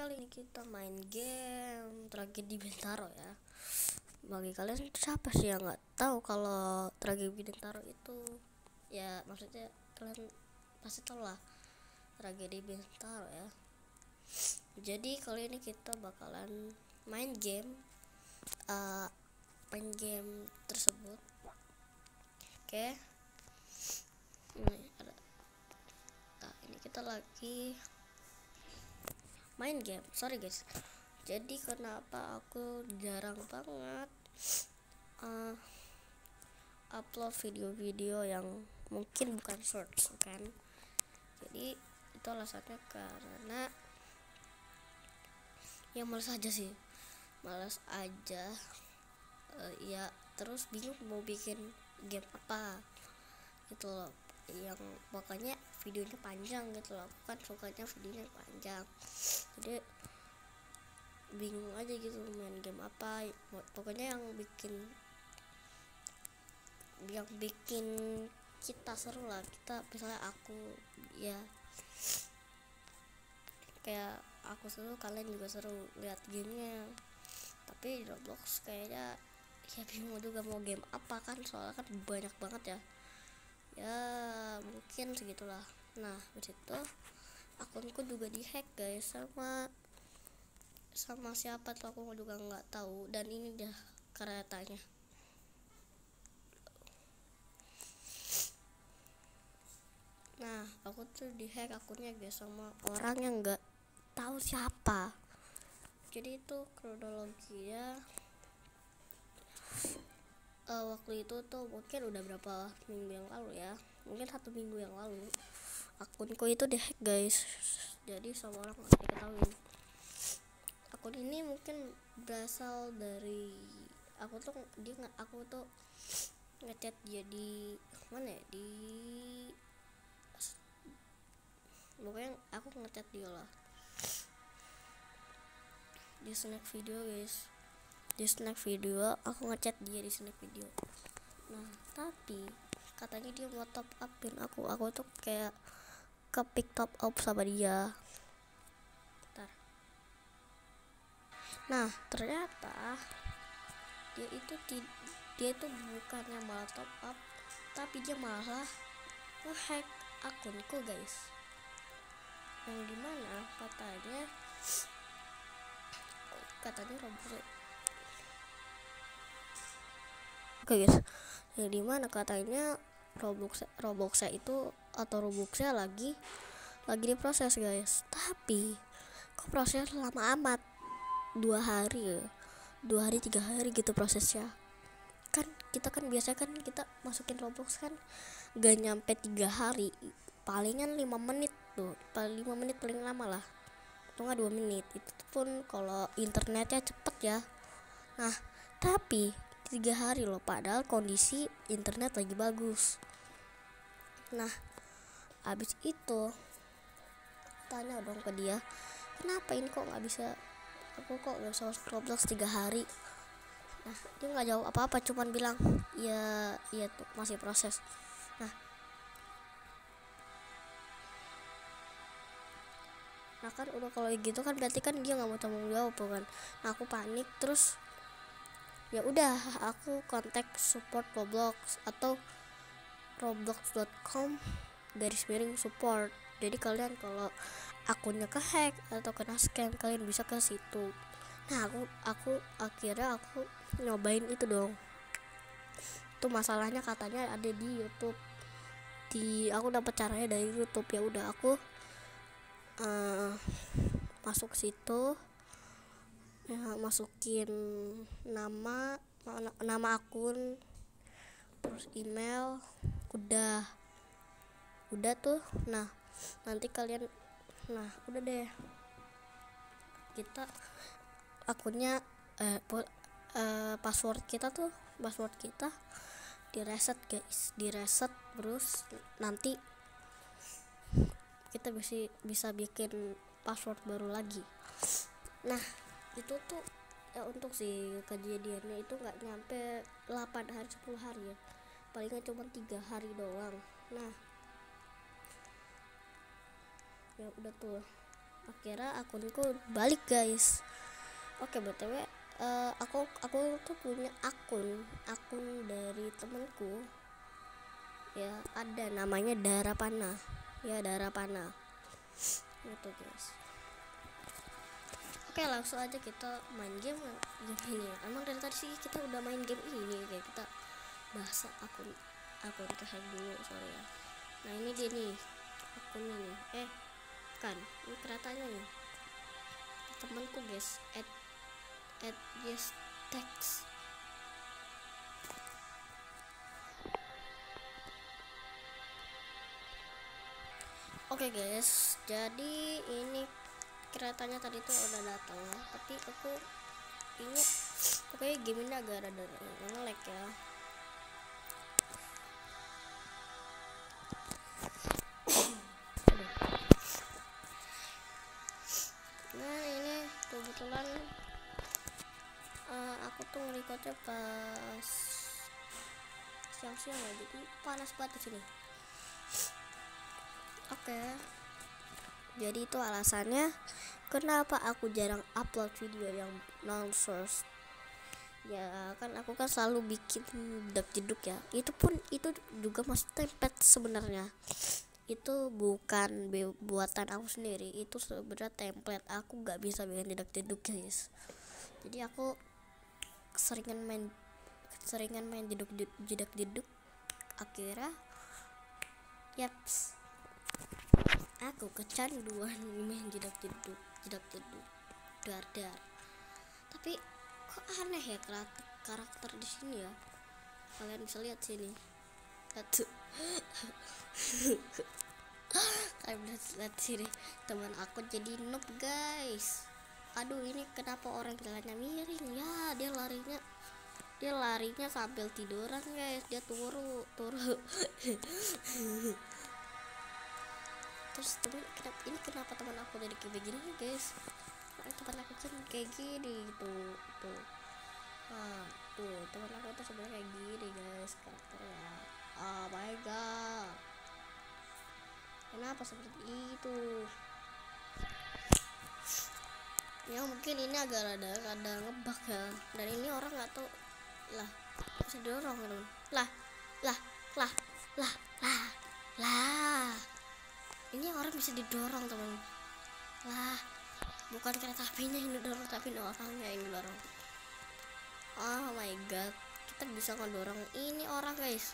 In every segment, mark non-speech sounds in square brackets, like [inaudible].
kali ini kita main game tragedi Bintaro ya. Bagi kalian siapa sih yang nggak tahu kalau tragedi Bintaro itu ya maksudnya kalian pasti tahu lah tragedi Bintaro ya. Jadi kali ini kita bakalan main game uh, main game tersebut. Oke. Ini ada. Nah, ini kita lagi main game. Sorry guys. Jadi kenapa aku jarang banget uh, upload video-video yang mungkin bukan shorts kan? Jadi itu alasannya karena ya malas aja sih. Malas aja uh, ya terus bingung mau bikin game apa gitu loh. Yang pokoknya videonya panjang gitu loh. Aku kan sukanya videonya panjang. Jadi bingung aja gitu main game apa. Pokoknya yang bikin yang bikin kita seru lah. Kita misalnya aku ya. Kayak aku seru kalian juga seru lihat gamenya. Tapi Roblox kayaknya ya bingung juga mau game apa kan. Soalnya kan banyak banget ya ya mungkin segitulah. Nah di situ akunku juga dihack guys sama sama siapa tuh aku juga nggak tahu. Dan ini dia keretanya. Nah aku tuh dihack akunnya guys sama orang yang nggak tahu siapa. Jadi itu kronologinya uh, waktu itu tuh mungkin udah berapa minggu yang lalu ya. Mungkin satu minggu yang lalu. Akunku itu dihack guys. Jadi sama orang nggak diketahui. Akun ini mungkin berasal dari aku tuh dia nggak aku tuh ngechat dia di mana ya? Di pokoknya aku ngechat dia lah. Di snack video guys di snack video aku ngechat dia di snack video. Nah tapi katanya dia mau top upin aku aku tuh kayak ke pick top up sama dia. Bentar. nah ternyata dia itu dia itu bukannya malah top up tapi dia malah ngehack akunku guys. Yang di mana katanya katanya robot oke guys. Yang di mana katanya Roblox Roblox itu atau Robloxnya lagi lagi diproses guys. Tapi kok proses lama amat? Dua hari ya. Dua hari tiga hari gitu prosesnya. Kan kita kan biasa kan kita masukin Roblox kan gak nyampe tiga hari. Palingan lima menit tuh. Paling lima menit paling lama lah. Atau nggak dua menit. Itu pun kalau internetnya cepet ya. Nah tapi tiga hari loh padahal kondisi internet lagi bagus. Nah abis itu tanya dong ke dia kenapa ini kok nggak bisa aku kok nggak bisa masuk Roblox tiga hari? Nah dia nggak jawab apa-apa cuman bilang ya iya tuh masih proses. Nah nah kan udah kalau gitu kan berarti kan dia nggak mau tanggung jawab kan. Nah aku panik terus ya udah aku kontak support Roblox atau roblox.com garis miring support. Jadi kalian kalau akunnya kehack atau kena scam kalian bisa ke situ. Nah aku aku akhirnya aku nyobain itu dong. Itu masalahnya katanya ada di YouTube. Di aku dapat caranya dari YouTube. Ya udah aku uh, masuk situ ya, masukin nama nama akun terus email udah udah tuh. Nah nanti kalian nah udah deh. Kita akunnya eh, uh, password kita tuh password kita di reset guys. Di reset terus nanti kita bisa bisa bikin password baru lagi. Nah itu tuh ya untuk si kejadiannya itu nggak nyampe 8 hari 10 hari ya. Palingnya cuma tiga hari doang. Nah ya udah tuh. Akhirnya akunku balik guys. Oke btw uh, aku aku tuh punya akun akun dari temenku ya ada namanya Darapana. Ya Darapana. Itu guys oke langsung aja kita main game game ini. Emang dari tadi sih kita udah main game ini kayak kita bahasa akun akun kehack dulu sorry ya. Nah ini dia nih akunnya nih. Eh kan ini keretanya nih. Temanku guys at at yes text. Oke okay guys, jadi ini keretanya tadi tuh udah datang, tapi aku ingat pokoknya game ini agak ada nge-lag ya. nah ini kebetulan uh, aku tuh ngerekodnya pas siang-siang ya, jadi panas banget di sini oke jadi itu alasannya kenapa aku jarang upload video yang non source ya kan aku kan selalu bikin dak jeduk ya. Itu pun itu juga masih template sebenarnya. Itu bukan buatan aku sendiri. Itu sebenarnya template. Aku nggak bisa bikin jedak jeduk guys. Jadi aku seringan main seringan main jeduk jedak jeduk akhirnya yaps aku kecanduan main jedak jeduk jedak jeduk dar dar. Tapi kok aneh ya karakter karakter di sini ya? Kalian bisa lihat sini. Satu [laughs] kalian bisa lihat sini. Teman aku jadi noob guys. Aduh ini kenapa orang jalannya miring? Ya dia larinya dia larinya sambil tiduran guys. Dia turu turu [laughs] terus temen kenapa ini kenapa teman aku jadi kayak begini guys? Nah, teman aku kan kayak gini tuh tuh. Nah tuh teman aku tuh sebenarnya kayak gini guys karakternya. Oh my god. Kenapa seperti itu? Ya mungkin ini agak rada rada ngebak ya. Dan ini orang nggak tahu. Lah bisa dorong teman. Lah lah lah lah lah lah ini orang bisa didorong teman. Lah bukan kereta apinya ini dorong tapi orangnya ini dorong oh my god kita bisa ngedorong ini orang guys.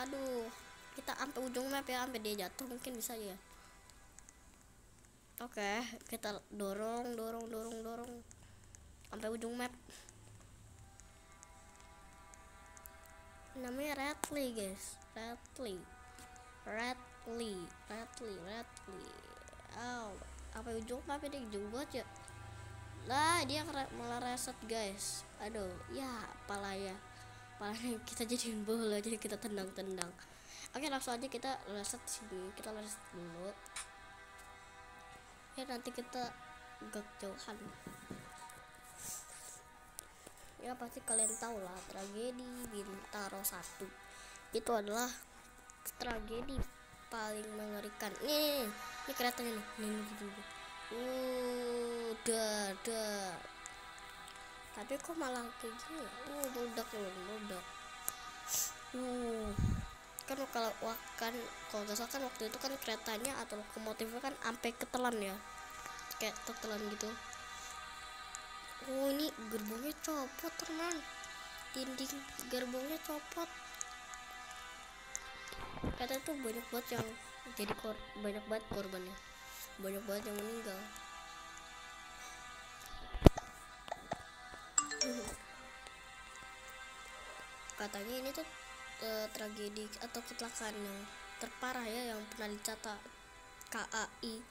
Aduh kita sampai ujung map ya sampai dia jatuh mungkin bisa ya. Oke kita dorong dorong dorong dorong. Sampai ujung map. Namanya Radley guys. Radley. Red Radley Radley Radley oh apa ujung apa dia ujung buat ya? Lah dia malah reset guys. Aduh ya apalah ya. Apalah [laughs] kita jadiin bola jadi kita tendang-tendang. Oke langsung aja kita reset sini. Kita reset dulu. Ya nanti kita gak jauhan ya pasti kalian tahu lah tragedi Bintaro satu. Itu adalah tragedi paling mengerikan. Ini ini keretanya nih. Nih nih nih uh dah tapi kok malah kayak gini ya? uh meledak loh meledak. Uh kan kalau kan kalau nggak salah kan waktu itu kan keretanya atau lokomotifnya kan sampai ketelan ya. Kayak ketelan gitu. Oh ini gerbongnya copot teman. Dinding gerbongnya copot kata tuh banyak banget yang jadi kor banyak banget korbannya. Banyak banget yang meninggal. Katanya ini tuh eh, tragedi atau kecelakaan yang terparah ya yang pernah dicatat KAI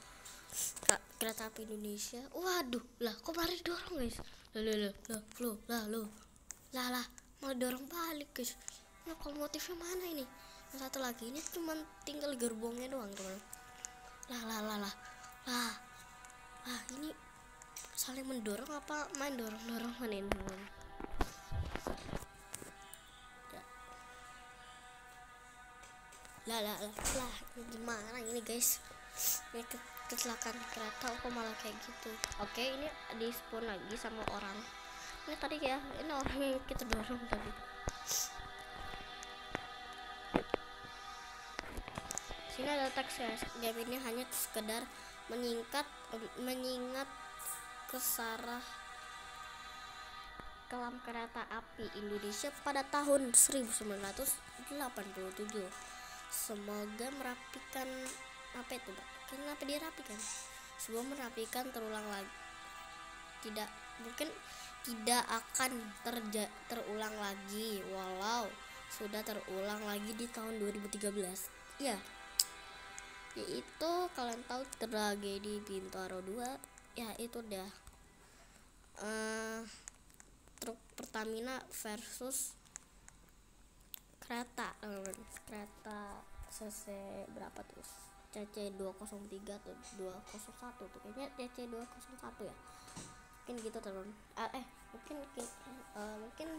kereta api Indonesia. Waduh lah kok lari dorong guys? Lalu lalu lalu lalu lo lah lah lah malah dorong balik guys. Nah, kalau motifnya mana ini? Yang satu lagi ini cuma tinggal gerbongnya doang teman. Lah lah lah lah. Lah. Lah ini saling mendorong apa main dorong dorong main teman ya. lah lah lah lah. Gimana ini guys? Ini ke kecelakaan kereta kok malah kayak gitu? Oke ini di spawn lagi sama orang. Ini tadi ya ini orang kita dorong tadi sini ada teks game ini hanya sekedar menyingkat mengingat kesarah kelam kereta api Indonesia pada tahun 1987 semoga merapikan apa itu kenapa dirapikan sebelum merapikan terulang lagi. Tidak mungkin tidak akan terja terulang lagi walau sudah terulang lagi di tahun 2013 ya yaitu kalian tahu tragedi Bintaro 2 ya itu dah. Uh, truk Pertamina versus kereta kereta cc berapa tuh? Cc 203 atau 201 tuh. Kayaknya cc 201 ya. Mungkin gitu teman. Ah, eh mungkin uh, mungkin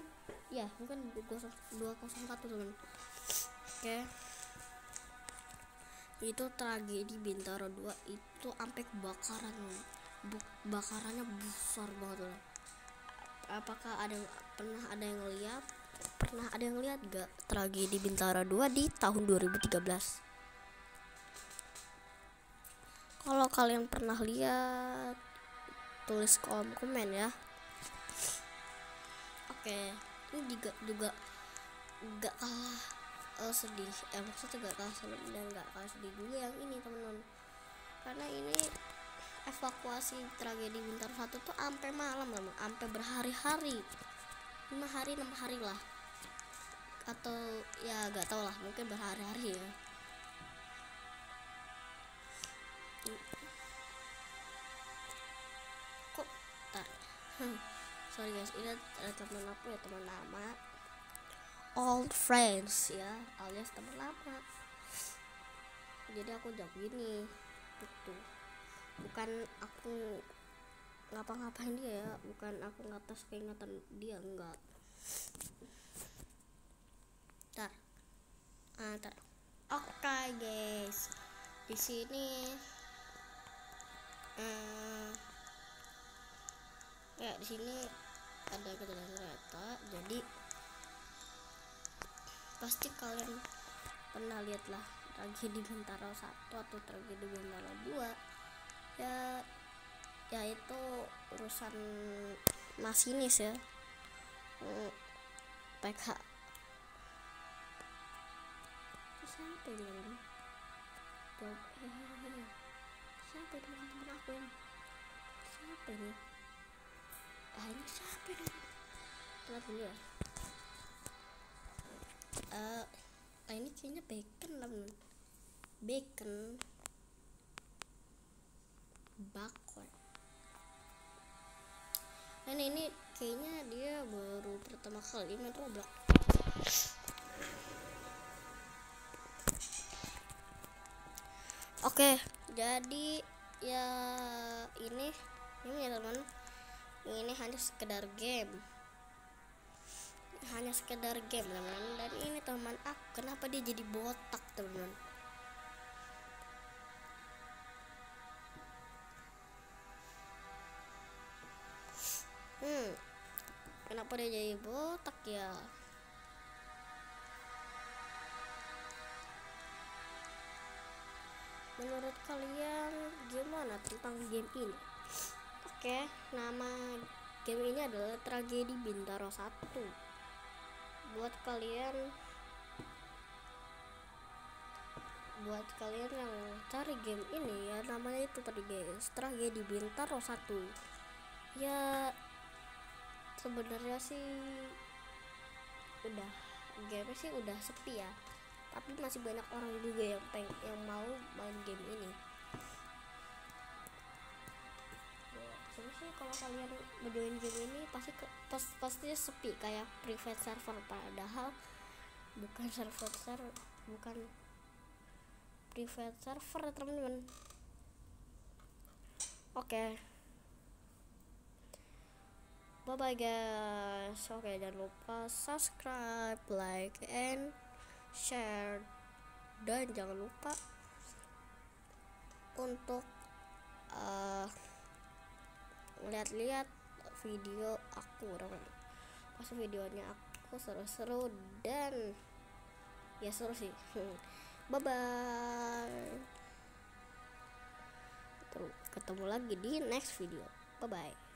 ya mungkin 201 teman. Oke. okay itu tragedi Bintaro 2 itu sampai kebakaran bakarannya besar banget loh. Apakah ada pernah ada yang lihat? Pernah ada yang lihat gak tragedi Bintaro 2 di tahun 2013 kalau kalian pernah lihat tulis kolom komen ya. Oke ini juga juga gak kalah uh, sedih eh maksudnya gak kalah sedih dan gak kalah sedih. Juga yang ini teman-teman. Karena ini evakuasi tragedi bintang satu tuh sampai malam teman sampai berhari-hari. Lima hari enam hari lah. Atau ya gak tau lah. Mungkin berhari-hari ya. Kok tar [laughs] sorry guys. Ini ada teman aku ya teman lama old friends ya alias teman lama. Jadi aku jawab gini gitu. Bukan aku ngapa-ngapain dia ya bukan aku ngatas keingatan dia enggak. Tar ah tar oke okay, guys. Di sini uh, ya di sini ada kejadian kereta jadi pasti kalian pernah lihat lah tragedi Bintaro 1 atau tragedi Bintaro 2 ya yaitu urusan masinis ya. Hmm, PK siapa ini kan jawab siapa ini teman-teman aku ini? Siapa ini? Ah ini siapa ini? Telat dulu ya uh, ini kayaknya bacon lah bacon. Bakwan. Dan ini kayaknya dia baru pertama kali main Roblox oke jadi ya ini ini ya teman. Ini hanya sekedar game hanya sekedar game teman-teman dan ini teman aku kenapa dia jadi botak teman-teman hmm kenapa dia jadi botak ya? Menurut kalian gimana tentang game ini? Oke nama game ini adalah tragedi Bintaro 1 buat kalian. Buat kalian yang cari game ini ya namanya itu tadi guys. Tragedi bintaro satu. Ya sebenarnya sih udah game sih udah sepi ya. Tapi masih banyak orang juga yang peng yang mau main game ini kalau kalian berjoin game ini pasti ke, pas, pasti sepi kayak private server. Padahal bukan server server bukan private server teman-teman. Oke. Okay. bye bye guys. Oke okay, jangan lupa subscribe like and share. Dan jangan lupa untuk uh, lihat-lihat video aku dong pas videonya aku seru-seru dan ya seru sih. [laughs] Bye bye ketemu lagi di next video. Bye bye